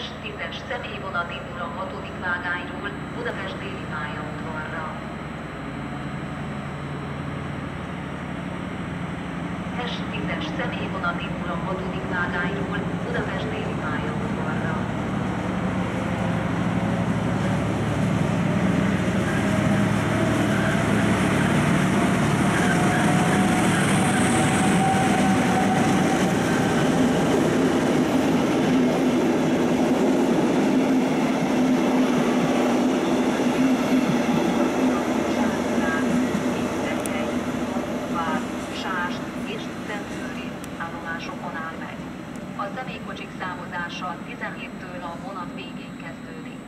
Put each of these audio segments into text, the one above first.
S10-es személyvonat indul a 6. vágányról Budapest déli pályaudvarra. S10-es személyvonat indul a 6. vágányról Budapest déli számozása 17-től a vonat végén kezdődik.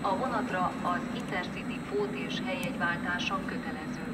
A vonatra az Intercity pót és helyjegyváltása kötelező.